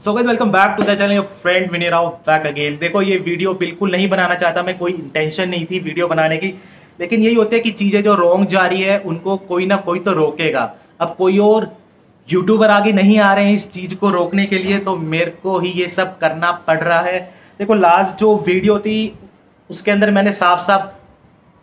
So guys welcome back to the channel your friend Vini Rao back again देखो, ये video बिल्कुल नहीं बनाना चाहता मैं, कोई इंटेंशन नहीं थी वीडियो बनाने की। लेकिन यही होता है कि चीज़ें जो रॉन्ग जा रही है, उनको कोई ना कोई तो रोकेगा। अब कोई और यूट्यूबर आगे नहीं आ रहे हैं इस चीज़ को रोकने के लिए तो मेरे को ही ये सब करना पड़ रहा है। देखो लास्ट जो वीडियो थी, उसके अंदर मैंने साफ़ साफ़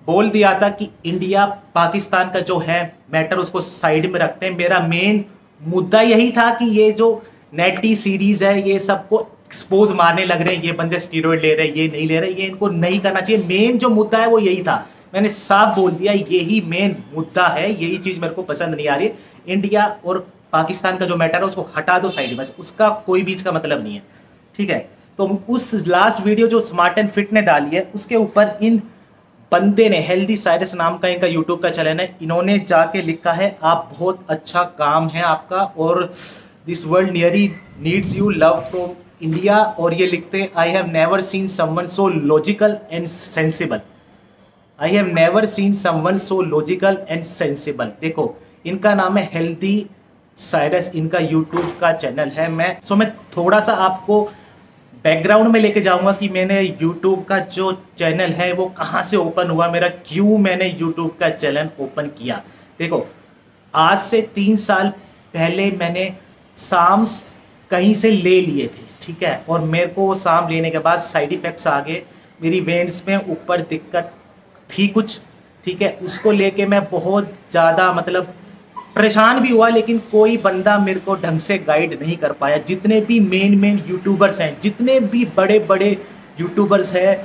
बोल दिया था कि इंडिया पाकिस्तान का जो है मैटर उसको साइड में रखते हैं। मेरा मेन मुद्दा यही था कि ये जो नेटी सीरीज़ है, ये सबको एक्सपोज मारने लग रहे हैं, ये बंदे स्टीरोड ले रहे हैं, ये नहीं ले रहे, ये इनको नहीं करना चाहिए। मेन जो मुद्दा है वो यही था। मैंने साफ़ बोल दिया, यही मेन मुद्दा है, यही चीज़ मेरे को पसंद नहीं आ रही। इंडिया और पाकिस्तान का जो मैटर है, उसको हटा दो साइड बस उसका कोई बीच का मतलब नहीं है। ठीक है? तो उस लास्ट वीडियो जो स्मार्ट एंड फिट ने डाली है, उसके ऊपर इन बंदे ने हेल्दी साइरस नाम का इनका यूट्यूब का चैनल है, इन्होंने जाके लिखा है, आप बहुत अच्छा काम है आपका, और this world nearly needs you love from India और ये लिखते हैं I have never seen someone so logical and sensible I have never seen someone so logical and sensible देखो, इनका नाम है हेल्दी साइरस इनका यूट्यूब का चैनल है। मैं सो मैं थोड़ा सा आपको बैकग्राउंड में लेके जाऊँगा कि मैंने यूट्यूब का जो चैनल है, वो कहाँ से ओपन हुआ, मेरा क्यों मैंने यूट्यूब का चैनल ओपन किया। देखो, आज से तीन साल पहले मैंने साम्स कहीं से ले लिए थे, ठीक है? और मेरे को वो साम लेने के बाद साइड इफ़ेक्ट्स आ गए मेरी वेंट्स में ऊपर दिक्कत थी कुछ, ठीक है? उसको लेके मैं बहुत ज़्यादा मतलब परेशान भी हुआ, लेकिन कोई बंदा मेरे को ढंग से गाइड नहीं कर पाया। जितने भी मेन मेन यूट्यूबर्स हैं, जितने भी बड़े बड़े यूट्यूबर्स हैं,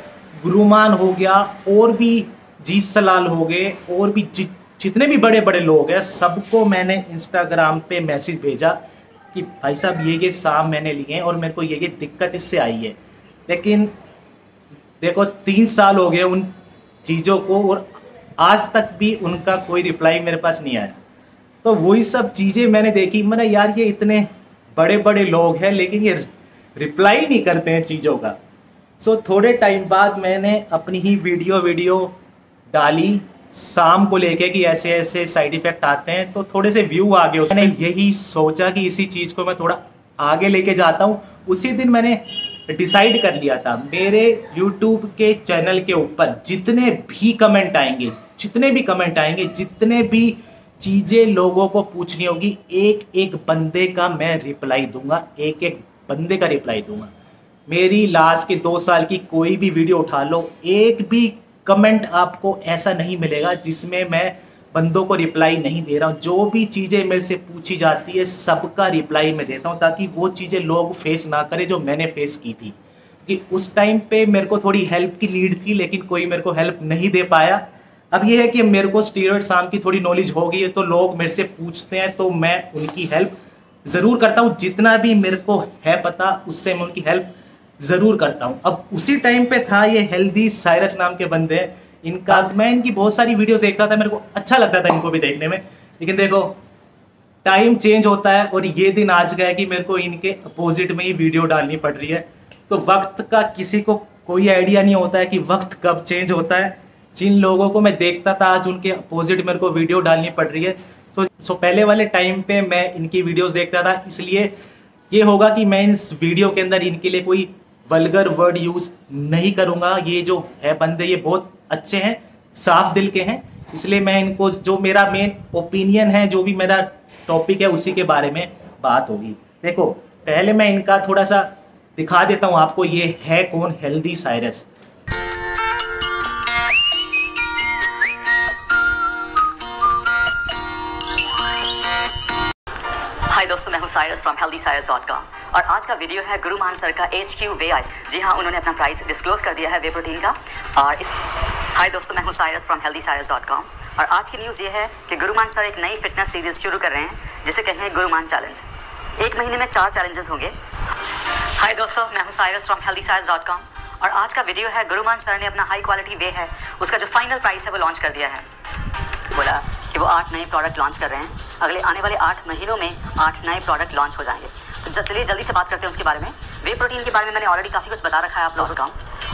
गुरुमान हो गया, और भी जीत सलाल हो गए, और भी जितने भी बड़े बड़े लोग हैं, सबको मैंने इंस्टाग्राम पे मैसेज भेजा। कि भाई साहब ये ये साम मैंने लिए हैं और मेरे को ये ये दिक्कत इससे आई है। लेकिन देखो तीन साल हो गए उन चीज़ों को और आज तक भी उनका कोई रिप्लाई मेरे पास नहीं आया। तो वही सब चीज़ें मैंने देखी। मैंने यार ये इतने बड़े बड़े लोग हैं लेकिन ये रिप्लाई नहीं करते हैं चीज़ों का। सो so, थोड़े टाइम बाद मैंने अपनी ही वीडियो वीडियो डाली। शाम को लेके कि ऐसे ऐसे साइड इफ़ेक्ट आते हैं तो थोड़े से व्यू आ गए उसने यही सोचा कि इसी चीज़ को मैं थोड़ा आगे लेके जाता हूँ। उसी दिन मैंने डिसाइड कर लिया था मेरे यूट्यूब के चैनल के ऊपर जितने भी कमेंट आएँगे जितने भी कमेंट आएँगे जितने भी चीज़ें लोगों को पूछनी होगी एक एक बंदे का मैं रिप्लाई दूँगा एक एक बंदे का रिप्लाई दूँगा। मेरी लास्ट के दो साल की कोई भी वीडियो उठा लो एक भी कमेंट आपको ऐसा नहीं मिलेगा जिसमें मैं बंदों को रिप्लाई नहीं दे रहा हूँ। जो भी चीज़ें मेरे से पूछी जाती है, सबका रिप्लाई मैं देता हूँ ताकि वो चीज़ें लोग फेस ना करें जो मैंने फेस की थी। कि उस टाइम पे मेरे को थोड़ी हेल्प की नीड थी, लेकिन कोई मेरे को हेल्प नहीं दे पाया। अब ये है कि मेरे को स्टीरोड शाम की थोड़ी नॉलेज हो गई है तो लोग मेरे से पूछते हैं तो मैं उनकी हेल्प ज़रूर करता हूँ। जितना भी मेरे को है पता, उससे मैं उनकी हेल्प ज़रूर करता हूँ। अब उसी टाइम पे था ये हेल्दी साइरस नाम के बंदे। इनका मैं इनकी बहुत सारी वीडियोस देखता था, मेरे को अच्छा लगता था इनको भी देखने में। लेकिन देखो टाइम चेंज होता है और ये दिन आज गया कि मेरे को इनके अपोजिट में ही वीडियो डालनी पड़ रही है। तो वक्त का किसी को कोई आइडिया नहीं होता है कि वक्त कब चेंज होता है। जिन लोगों को मैं देखता था, आज उनके अपोजिट मेरे को वीडियो डालनी पड़ रही है। तो सो पहले वाले टाइम पे मैं इनकी वीडियोस देखता था। इसलिए ये होगा कि मैं इस वीडियो के अंदर इनके लिए कोई वल्गर वर्ड यूज़ नहीं करूँगा। ये जो है बंदे, ये बहुत अच्छे हैं, साफ़ दिल के हैं। इसलिए मैं इनको, जो मेरा मेन ओपिनियन है, जो भी मेरा टॉपिक है, उसी के बारे में बात होगी। देखो, पहले मैं इनका थोड़ा सा दिखा देता हूँ आपको, ये है कौन हेल्दी साइरस। हाय दोस्तों, मैं हूँ Cyrus from healthy Cyrus dot com और आज का वीडियो है गुरु मान सर का एच क्यू वे आइस जी हाँ उन्होंने अपना प्राइस डिस्क्लोज कर दिया है वे प्रोटीन का। और इस हाय दोस्तों, मैं हूँ Cyrus from healthy Cyrus dot com और आज की न्यूज़ ये है कि गुरुमान सर एक नई फिटनेस सीरीज़ शुरू कर रहे हैं, जिसे कहें गुरुमान चैलेंज एक महीने में चार चैलेंजेस होंगे। हाय दोस्तों, मैं हूँ Cyrus from healthy Cyrus dot com और आज का वीडियो है गुरुमान सर ने अपना हाई क्वालिटी वे है, उसका जो फाइनल प्राइस है वो लॉन्च कर दिया है। बोला। वो आठ नए प्रोडक्ट लॉन्च कर रहे हैं। अगले आने वाले आठ महीनों में आठ नए प्रोडक्ट लॉन्च हो जाएँगे। तो चलिए जल्दी से बात करते हैं उसके बारे में। वे प्रोटीन के बारे में मैंने ऑलरेडी काफ़ी कुछ बता रखा है आप लोगों का।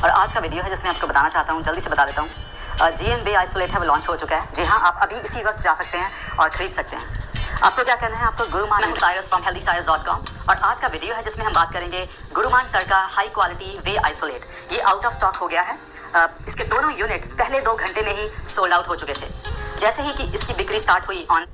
और आज का वीडियो है जिसमें आपको बताना चाहता हूँ, जल्दी से बता देता हूँ। जी एम बे आइसोलेट है, वो लॉन्च हो चुका है। जी हाँ आप अभी इसी वक्त जा सकते हैं और ख़रीद सकते हैं। आपको क्या करना है? आपको गुरुमान हूँ Cyrus from healthy Cyrus dot com और आज का वीडियो है जिसमें हम बात करेंगे गुरुमान सर का हाई क्वालिटी वे आइसोलेट ये आउट ऑफ़ स्टॉक हो गया है। इसके दोनों यूनिट पहले दो घंटे में ही सोल्ड आउट हो चुके थे। जैसे ही कि इसकी बिक्री स्टार्ट हुई ऑन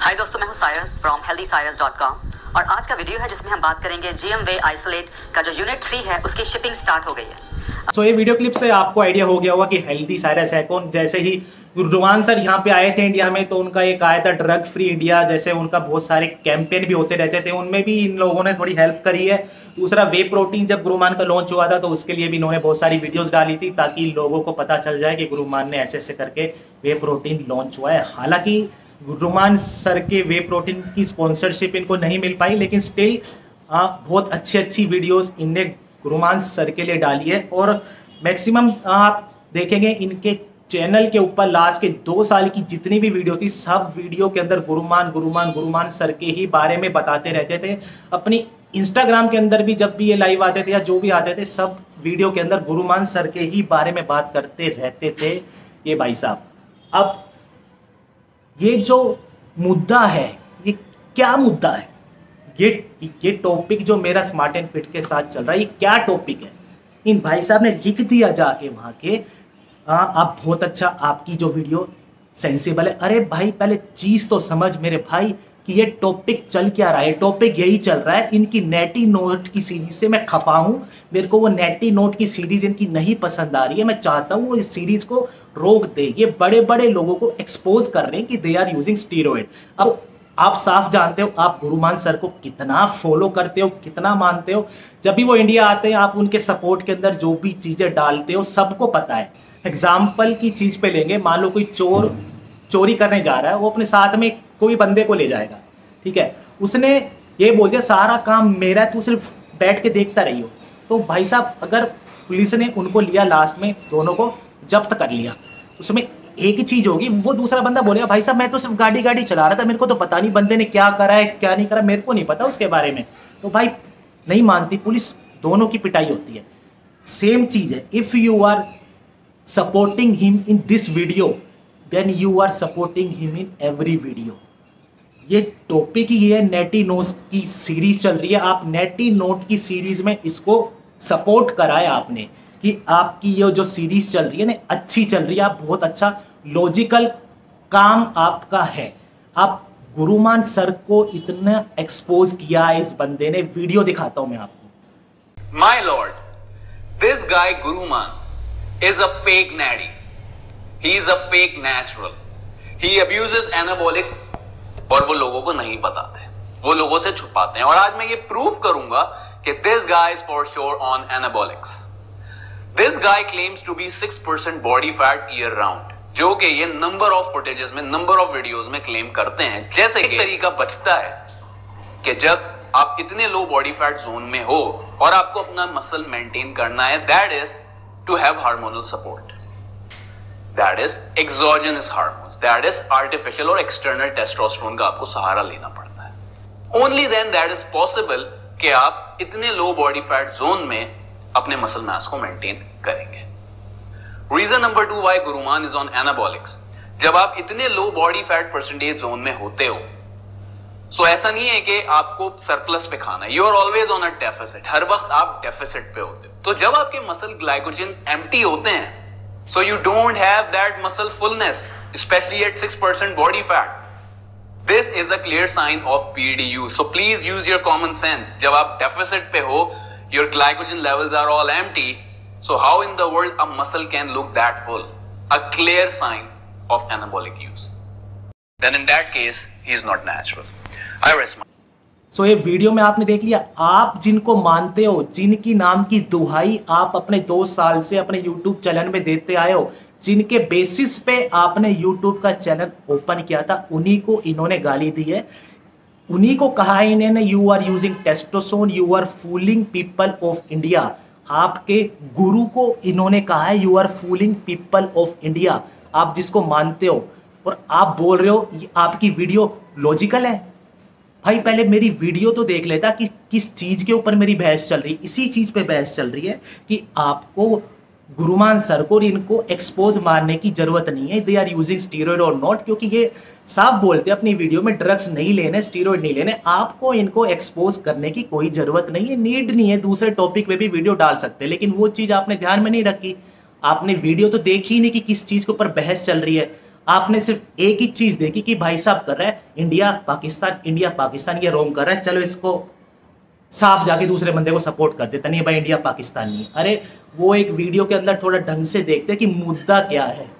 हाय दोस्तों मैं हूँ Cyrus from healthy Cyrus dot com और आज का वीडियो है जिसमें हम बात करेंगे जीएम वे आइसोलेट का जो यूनिट थ्री है उसकी शिपिंग स्टार्ट हो गई है। सो so, ये वीडियो क्लिप से आपको आइडिया हो गया होगा कि हेल्दी सायरस है कौन। जैसे ही रुमान सर यहाँ पे आए थे इंडिया में तो उनका एक आया था ड्रग फ्री इंडिया जैसे उनका बहुत सारे कैंपेन भी होते रहते थे, उनमें भी इन लोगों ने थोड़ी हेल्प करी है। दूसरा वे प्रोटीन जब गुरुमान का लॉन्च हुआ था तो उसके लिए भी इन्होंने बहुत सारी वीडियोस डाली थी, ताकि लोगों को पता चल जाए कि गुरुमान ने ऐसे ऐसे करके वे प्रोटीन लॉन्च हुआ है। हालाँकि गुरुमान सर के वे प्रोटीन की स्पॉन्सरशिप इनको नहीं मिल पाई, लेकिन स्टिल बहुत अच्छी अच्छी वीडियोस इनने गुरुमान सर के लिए डाली है। और मैक्सिमम आप देखेंगे, इनके चैनल के ऊपर लास्ट के दो साल की जितनी भी वीडियो थी, सब वीडियो के अंदर गुरुमान गुरुमान गुरुमान सर के ही बारे में बताते रहते थे। अपनी इंस्टाग्राम के अंदर भी जब भी ये लाइव आते थे या जो भी आते थे, सब वीडियो के अंदर गुरुमान सर के ही बारे में बात करते रहते थे ये भाई साहब। अब ये जो मुद्दा है, ये क्या मुद्दा है? ये ये टॉपिक जो मेरा स्मार्ट एंड फिट के साथ चल रहा है, ये क्या टॉपिक है? इन भाई साहब ने लिख दिया जाके वहाँ के आ, आप बहुत अच्छा आपकी जो वीडियो सेंसिबल है। अरे भाई पहले चीज़ तो समझ मेरे भाई कि ये टॉपिक चल क्या रहा है। टॉपिक यही चल रहा है इनकी नेटी नोट की सीरीज़ से मैं खफा हूँ। मेरे को वो नेटी नोट की सीरीज़ इनकी नहीं पसंद आ रही है। मैं चाहता हूँ वो इस सीरीज़ को रोक दे। ये बड़े बड़े लोगों को एक्सपोज कर रहे हैं कि दे आर यूजिंग स्टीरोइड अब आप साफ़ जानते हो आप गुरुमान सर को कितना फॉलो करते हो कितना मानते हो। जब भी वो इंडिया आते हैं आप उनके सपोर्ट के अंदर जो भी चीज़ें डालते हो सबको पता है। एग्ज़ाम्पल की चीज़ पे लेंगे। मान लो कोई चोर, चोरी करने जा रहा है, वो अपने साथ में कोई बंदे को ले जाएगा। ठीक है? उसने ये बोल दिया, सारा काम मेरा है, तू सिर्फ़ बैठ के देखता रही हो तो भाई साहब, अगर पुलिस ने उनको लिया लास्ट में, दोनों को जब्त कर लिया, उसमें एक ही चीज़ होगी, वो दूसरा बंदा बोलेगा, भाई साहब, मैं तो सिर्फ़ गाड़ी गाड़ी चला रहा था, मेरे को तो पता नहीं बंदे ने क्या करा है, क्या नहीं करा, मेरे को नहीं पता उसके बारे में। तो भाई, नहीं मानती, पुलिस दोनों की पिटाई होती है। सेम चीज़ है। If you are supporting him in this video then you are supporting him in every video ये टॉपिक ही है नेटी नोट की सीरीज़ चल रही है। आप नेटी नोट की सीरीज़ में इसको सपोर्ट कराए आपने कि आपकी ये जो सीरीज़ चल रही है ना, अच्छी चल रही है। आप बहुत अच्छा लॉजिकल काम आपका है। आप गुरुमान सर को इतना एक्सपोज किया इस बंदे ने। वीडियो दिखाता हूँ मैं आपको। My lord this guy, Guruman is a fake natty. He is a fake natural. He abuses anabolics और वो लोगों को नहीं बताते वो लोगों से छुपाते हैं और आज मैं ये प्रूव करूँगा कि this guy is for sure on anabolics this guy claims to be 6% body fat year round जो कि ये नंबर ऑफ़ फुटेजेस में नंबर ऑफ़ वीडियोस में क्लेम करते हैं जैसे कि तरीका बचता है कि जब आप इतने लो बॉडी फैट जोन में हो और आपको अपना मसल मेंटेन करना है that is to have hormonal support that is exogenous hormones that is artificial और एक्सटर्नल टेस्टोस्टेरोन का आपको सहारा लेना पड़ता है। Only then that is possible कि आप इतने लो बॉडी फैट जोन में अपने मसल मास को मेंटेन करेंगे। Reason number two why Guruman is on anabolics जब आप इतने low body fat percentage zone में होते हो सो so, ऐसा नहीं है कि आपको सरप्लस पे खाना है। You are always on a deficit हर वक्त आप डेफिसिट पे होते हो। तो जब आपके मसल ग्लाइकोजन एम्प्टी होते हैं so you don't have that muscle fullness specially at six percent body fat this is a clear sign of PDU so please use your common sense जब आप डेफिसिट पे हो your glycogen levels are all empty so how in the world a muscle can look that full a clear sign of anabolic use Then in that case, he is not natural. So ये video में आपने देख लिया। आप जिनको मानते हो, जिनकी नाम की दुहाई आप अपने दो साल से अपने यूट्यूब चैनल में देते आए हो, जिनके बेसिस पे आपने यूट्यूब का चैनल ओपन किया था, उन्हीं को इन्होंने गाली दी है। उन्हीं को कहा इन्होंने you are using testosterone you are fooling people of India आपके गुरु को इन्होंने कहा है you are fooling people of India आप जिसको मानते हो, और आप बोल रहे हो आपकी वीडियो लॉजिकल है? भाई, पहले मेरी वीडियो तो देख लेता कि किस चीज़ के ऊपर मेरी बहस चल रही, इसी चीज़ पे बहस चल रही है कि आपको गुरुमान सर को इनको एक्सपोज मारने की ज़रूरत नहीं है। दे आर यूजिंग स्टीरोइड और नॉट क्योंकि ये साफ़ बोलते हैं, अपनी वीडियो में ड्रग्स नहीं लेने स्टीरोइड नहीं लेने, आपको इनको एक्सपोज करने की कोई ज़रूरत नहीं है नीड नहीं है, दूसरे टॉपिक पे भी वीडियो डाल सकते हैं। लेकिन वो चीज़ आपने ध्यान में नहीं रखी, आपने वीडियो तो देखी नहीं कि किस चीज़ के ऊपर बहस चल रही है। आपने सिर्फ़ एक ही चीज़ देखी कि भाई साहब कर रहा है, इंडिया, पाकिस्तान इंडिया, पाकिस्तान, ये रोम कर रहा है, चलो इसको साफ़ जाके दूसरे बंदे को सपोर्ट कर देता नहीं भाई, इंडिया, पाकिस्तान नहीं। अरे, वो एक वीडियो के अंदर थोड़ा ढंग से देखते कि मुद्दा क्या है।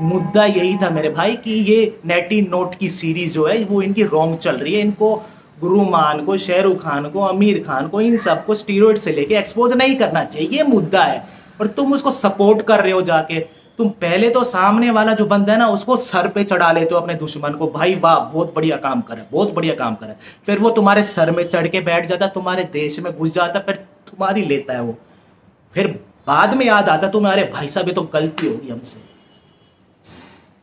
मुद्दा यही था मेरे भाई कि ये नेटी नोट की सीरीज़ जो है, वो इनकी रॉन्ग चल रही है। इनको गुरुमान को, शाहरुख खान को, आमिर खान को, इन सबको स्टीरोड से लेके एक्सपोज नहीं करना चाहिए। ये मुद्दा है। और तुम उसको सपोर्ट कर रहे हो जाके। तुम पहले तो सामने वाला जो बंदा है ना, उसको सर पे चढ़ा लेते हो अपने दुश्मन को। भाई वाह, बहुत बढ़िया काम करे बहुत बढ़िया काम करे फिर वो तुम्हारे सर में चढ़ के बैठ जाता, तुम्हारे देश में घुस जाता, फिर तुम्हारी लेता है वो। फिर बाद में याद आता तुम्हारे भाई साहब, ये तो गलती होगी हमसे।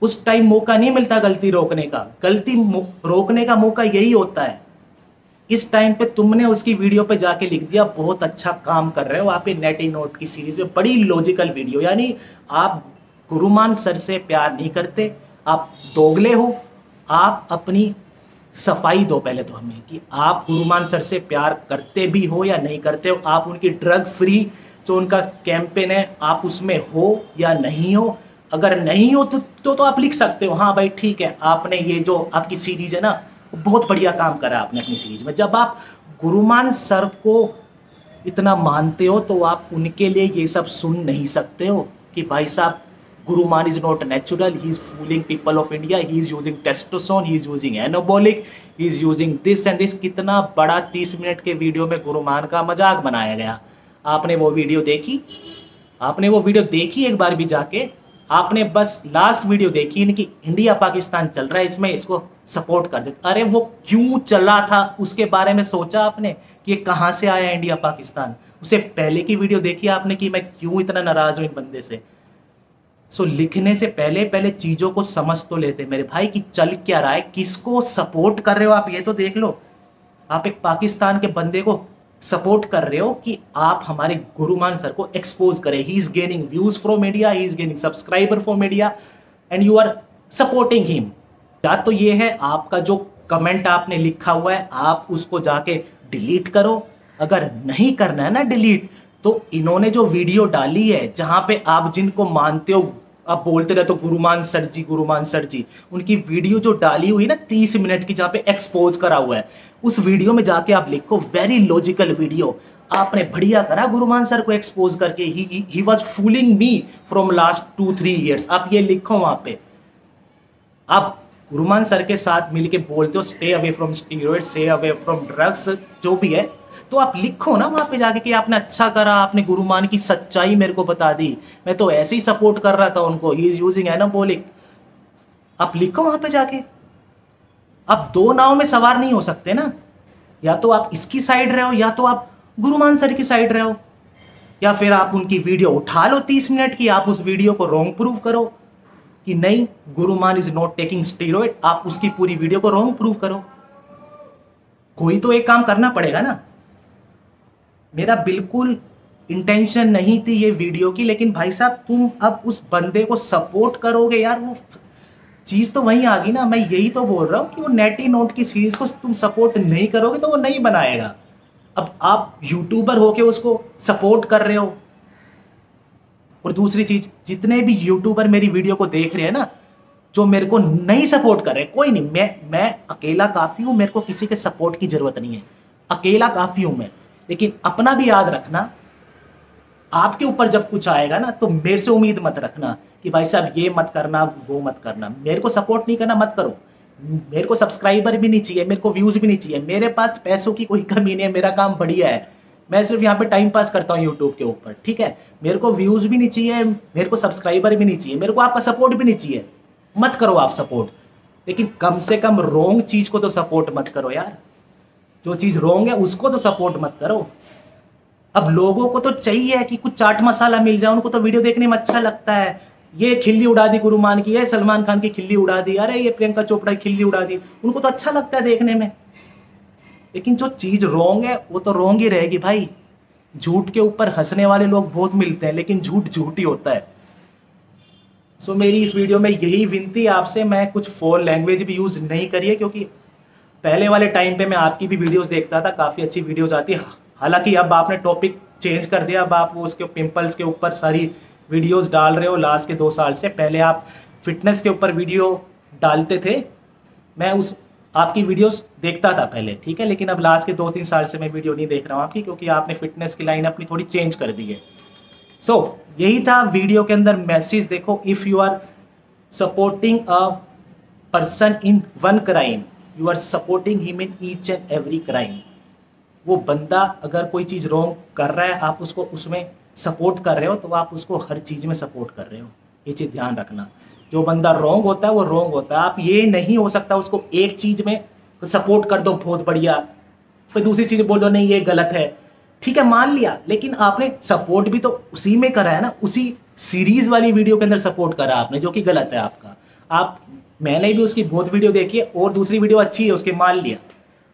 उस टाइम मौका नहीं मिलता गलती रोकने का। गलती रोकने का मौका यही होता है। इस टाइम पे तुमने उसकी वीडियो पे जाके लिख दिया, बहुत अच्छा काम कर रहे हो। आप नेटी नोट की सीरीज़ में बड़ी लॉजिकल वीडियो यानी आप गुरुमान सर से प्यार नहीं करते। आप दोगले हो। आप अपनी सफ़ाई दो पहले तो हमें कि आप गुरुमान सर से प्यार करते भी हो या नहीं करते हो। आप उनकी ड्रग फ्री जो उनका कैंपेन है आप उसमें हो या नहीं हो। अगर नहीं हो तो तो, तो आप लिख सकते हो। हाँ भाई ठीक है आपने ये जो आपकी सीरीज़ है ना बहुत बढ़िया काम करा आपने अपनी सीरीज़ में। जब आप गुरुमान सर को इतना मानते हो तो आप उनके लिए ये सब सुन नहीं सकते हो कि भाई साहब Guruman is not natural. He is fooling people of India. He is using testosterone. He is using anabolic. He is using this and this. कितना बड़ा 30 मिनट के वीडियो में गुरुमान का मज़ाक बनाया गया आपने वो वीडियो देखी आपने वो वीडियो देखी एक बार भी जाके आपने बस लास्ट वीडियो देखी इनकी इंडिया पाकिस्तान चल रहा है इसमें इसको सपोर्ट कर दे अरे वो क्यों चला था उसके बारे में सोचा आपने कि ये कहाँ से आया इंडिया पाकिस्तान उसे पहले की वीडियो देखी आपने कि मैं क्यों इतना नाराज़ हूँ इन बंदे से सो लिखने से पहले पहले चीज़ों को समझ तो लेते मेरे भाई कि चल क्या रहा है? किसको सपोर्ट कर रहे हो आप? ये तो देख लो। आप एक पाकिस्तान के बंदे को सपोर्ट कर रहे हो कि आप हमारे गुरुमान सर को एक्सपोज करें। He is gaining views from media he is gaining subscriber from media and you are supporting him या तो ये है, आपका जो कमेंट आपने लिखा हुआ है, आप उसको जाके डिलीट करो। अगर नहीं करना है ना डिलीट तो इन्होंने जो वीडियो डाली है, जहाँ पे आप जिनको मानते हो, आप बोलते रहते हो गुरुमान सर जी गुरुमान सर जी, उनकी वीडियो जो डाली हुई ना तीस मिनट की, जहाँ पे एक्सपोज करा हुआ है, उस वीडियो में जाके आप लिखो वेरी लॉजिकल वीडियो आपने बढ़िया करा गुरुमान सर को एक्सपोज करके। He he was fooling me from last two three years आप ये लिखो वहाँ पे। आप गुरुमान सर के साथ मिलके बोलते हो stay away from steroid stay away from drugs जो भी है तो आप लिखो ना वहाँ पे जाके कि आपने अच्छा करा, आपने गुरुमान की सच्चाई मेरे को बता दी। मैं तो ऐसे ही सपोर्ट कर रहा था उनको। ही इज़ यूजिंग एनाबोलिक आप लिखो वहाँ पे जाके। आप दो नाव में सवार नहीं हो सकते ना। या तो आप इसकी साइड रहे हो, या तो आप गुरुमान सर की साइड रहे हो। या फिर आप उनकी वीडियो उठा लो तीस मिनट की, आप उस वीडियो को रॉन्ग प्रूव करो। कि नहीं Guruman is not taking steroid आप उसकी पूरी वीडियो को रॉन्ग प्रूव करो। कोई तो एक काम करना पड़ेगा ना। मेरा बिल्कुल इंटेंशन नहीं थी ये वीडियो की, लेकिन भाई साहब, तुम अब उस बंदे को सपोर्ट करोगे यार, वो चीज़ तो वहीं आ गई ना। मैं यही तो बोल रहा हूँ कि वो नेटी नोट की सीरीज़ को तुम सपोर्ट नहीं करोगे तो वो नहीं बनाएगा। अब आप यूट्यूबर होके उसको सपोर्ट कर रहे हो। और दूसरी चीज़, जितने भी यूट्यूबर मेरी वीडियो को देख रहे हैं ना, जो मेरे को नहीं सपोर्ट कर रहे, कोई नहीं, मैं मैं अकेला काफ़ी हूँ, मेरे को किसी के सपोर्ट की ज़रूरत नहीं है। अकेला काफ़ी हूँ मैं। लेकिन अपना भी याद रखना, आपके ऊपर जब कुछ आएगा ना तो मेरे से उम्मीद मत रखना कि भाई साहब, ये मत करना, वो मत करना। मेरे को सपोर्ट नहीं करना, मत करो। मेरे को सब्सक्राइबर भी नहीं चाहिए, मेरे को व्यूज़ भी नहीं चाहिए। मेरे पास पैसों की कोई कमी नहीं है, मेरा काम बढ़िया है। मैं सिर्फ़ यहाँ पे टाइम पास करता हूँ यूट्यूब के ऊपर, ठीक है? मेरे को व्यूज़ भी नहीं चाहिए, मेरे को सब्सक्राइबर भी नहीं चाहिए, मेरे को आपका सपोर्ट भी नहीं चाहिए। मत करो आप सपोर्ट लेकिन कम से कम रोंग चीज़ को तो सपोर्ट मत करो यार। जो चीज़ रोंग है, उसको तो सपोर्ट मत करो। अब लोगों को तो चाहिए कि कुछ चाट मसाला मिल जाए, उनको तो वीडियो देखने में अच्छा लगता है। ये खिल्ली उड़ा दी गुरुमान की है सलमान खान की खिल्ली उड़ा दी, अरे ये प्रियंका चोपड़ा की खिल्ली उड़ा दी, उनको तो अच्छा लगता है देखने में। लेकिन जो चीज़ रोंग है वो तो रोंग ही रहेगी भाई। झूठ के ऊपर हंसने वाले लोग बहुत मिलते हैं लेकिन झूठ झूठ ही होता है। सो so, मेरी इस वीडियो में यही विनती आपसे मैं कुछ फोर लैंग्वेज भी यूज़ नहीं करिए क्योंकि पहले वाले टाइम पे मैं आपकी भी वीडियोस देखता था काफ़ी अच्छी वीडियोस आती हालाँकि अब आपने टॉपिक चेंज कर दिया अब आप वो उसके पिंपल्स के ऊपर सारी वीडियोस डाल रहे हो लास्ट के दो साल से। पहले आप फिटनेस के ऊपर वीडियो डालते थे मैं उस आपकी वीडियोस देखता था पहले ठीक है? लेकिन अब लास्ट के दो तीन साल से मैं वीडियो नहीं देख रहा हूँ आपकी क्योंकि आपने फिटनेस की लाइन अपनी थोड़ी चेंज कर दी है। सो so, यही था वीडियो के अंदर मैसेज देखो if you are supporting a person in one crime you are supporting him in each and every crime वो बंदा अगर कोई चीज़ रॉन्ग कर रहा है आप उसको उसमें सपोर्ट कर रहे हो तो आप उसको हर चीज़ में सपोर्ट कर रहे हो। ये चीज़ ध्यान रखना। जो बंदा रॉन्ग होता है, वो रॉन्ग होता है। आप ये नहीं हो सकता उसको एक चीज़ में सपोर्ट कर दो, बहुत बढ़िया। फिर दूसरी चीज़ बोल दो, नहीं, ये गलत है। ठीक है, मान लिया, लेकिन आपने सपोर्ट भी तो उसी में करा है ना, उसी सीरीज़ वाली वीडियो के अंदर सपोर्ट करा आपने, जो कि गलत है आपका। आप, मैंने भी उसकी बहुत वीडियो देखी है, और दूसरी वीडियो अच्छी है उसके, मान लिया।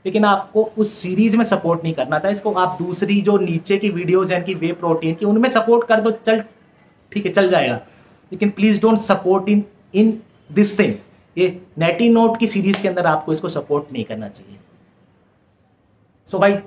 लेकिन आपको उस सीरीज़ में सपोर्ट नहीं करना था, इसको आप दूसरी जो नीचे की वीडियोज़ हैं वे प्रोटीन की, उनमें सपोर्ट कर दो, चल, ठीक है, चल जाएगा। लेकिन please don't support in in this thing ये नेटी नोट की सीरीज़ के अंदर आपको इसको सपोर्ट नहीं करना चाहिए। सो so भाई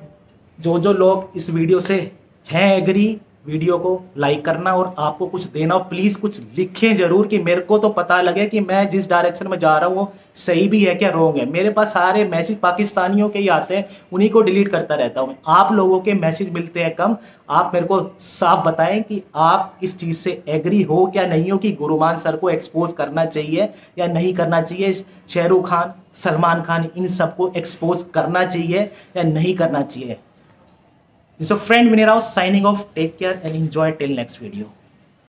जो जो लोग इस वीडियो से हैं एग्री वीडियो को लाइक करना और आपको कुछ देना हो प्लीज़ कुछ लिखें ज़रूर कि मेरे को तो पता लगे कि मैं जिस डायरेक्शन में जा रहा हूँ, वो सही भी है क्या रॉन्ग है। मेरे पास सारे मैसेज पाकिस्तानियों के ही आते हैं, उन्हीं को डिलीट करता रहता हूँ। आप लोगों के मैसेज मिलते हैं कम। आप मेरे को साफ़ बताएँ कि आप इस चीज़ से एग्री हो क्या नहीं हो कि गुरुमान सर को एक्सपोज करना चाहिए या नहीं करना चाहिए, शाहरुख खान, सलमान खान, इन सबको एक्सपोज करना चाहिए या नहीं करना चाहिए। So friend Vinay Rao signing off. Take care and enjoy till next video.